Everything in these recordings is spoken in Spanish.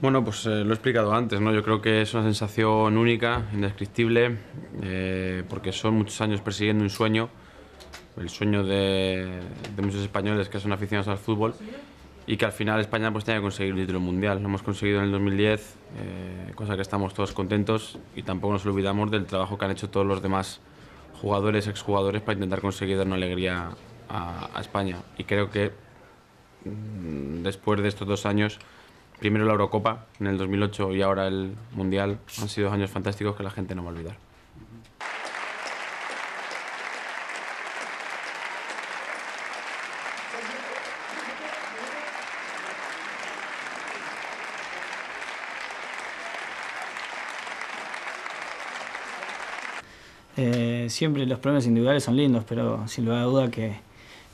Bueno, pues eh, lo he explicado antes, ¿no? Yo creo que es una sensación única, indescriptible, eh, porque son muchos años persiguiendo un sueño, el sueño de, de muchos españoles que son aficionados al fútbol y que al final España pues tenía que conseguir un título mundial. Lo hemos conseguido en el 2010, eh, cosa que estamos todos contentos y tampoco nos olvidamos del trabajo que han hecho todos los demás jugadores, exjugadores para intentar conseguir dar una alegría a, a España. Y creo que mm, después de estos dos años, primero la Eurocopa en el 2008 y ahora el Mundial, han sido años fantásticos que la gente no va a olvidar. Eh, siempre los premios individuales son lindos, pero sin lugar a duda que,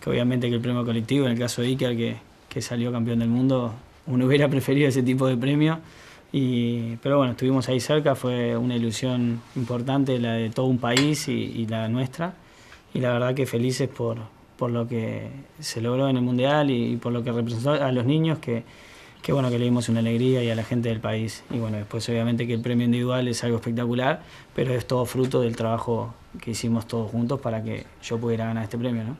obviamente que el premio colectivo, en el caso de Iker, que salió campeón del mundo, uno hubiera preferido ese tipo de premio. Y, pero bueno, estuvimos ahí cerca, fue una ilusión importante la de todo un país y, y la nuestra. Y la verdad que felices por, por lo que se logró en el Mundial y, y por lo que representó a los niños, que, que bueno que le dimos una alegría y a la gente del país. Y bueno, después obviamente que el premio individual es algo espectacular, pero es todo fruto del trabajo que hicimos todos juntos para que yo pudiera ganar este premio, ¿no?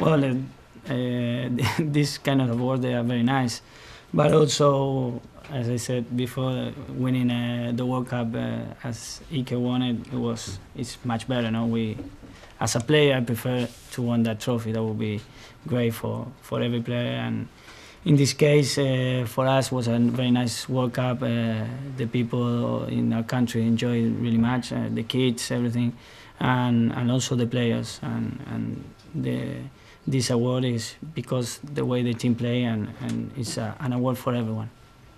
Well, uh, this kind of awards they are very nice, but also, as I said before, winning uh, the World Cup uh, as Ike won it, it was it's much better. No, we, as a player, I prefer to win that trophy. That would be great for for every player, and in this case, uh, for us, was a very nice World Cup. Uh, the people in our country enjoyed it really much. Uh, the kids, everything, and and also the players and and the this award is because the way the team play and, and it's a, an award for everyone.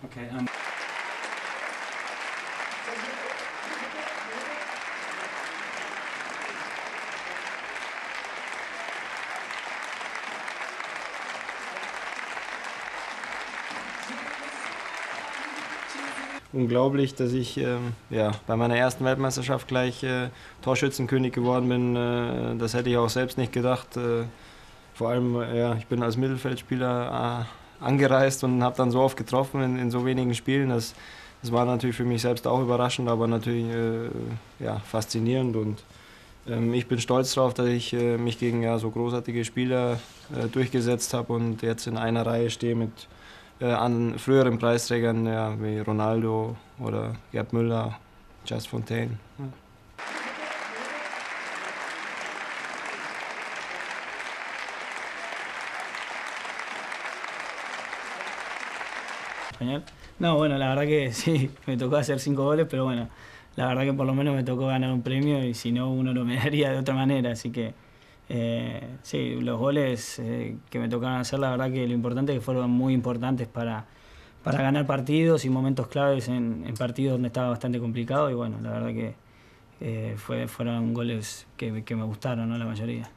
Okay. Um... unglaublich, dass ich ähm, ja, bei meiner ersten Weltmeisterschaft gleich äh, Torschützenkönig geworden bin. Äh, das hätte ich auch selbst nicht gedacht. Äh, vor allem, ja, ich bin als Mittelfeldspieler äh, angereist und habe dann so oft getroffen in, in, so wenigen Spielen. Das, das war natürlich für mich selbst auch überraschend, aber natürlich äh, ja, faszinierend. Und ähm, ich bin stolz darauf, dass ich äh, mich gegen ja, so großartige Spieler durchgesetzt habe und jetzt in einer Reihe stehe mit an früheren Preisträgern ja, wie Ronaldo oder Gerd Müller, Just Fontaine. Ja. No, bueno, la verdad que sí, me tocó hacer cinco goles, pero bueno, la verdad que por lo menos me tocó ganar un premio y si no, uno lo me daría de otra manera. Así que eh, sí, los goles eh, que me tocaron hacer, la verdad que lo importante es que fueron muy importantes para, para ganar partidos y momentos claves en, en partidos donde estaba bastante complicado. Y bueno, la verdad que eh, fue, fueron goles que, que me gustaron, ¿no? La mayoría.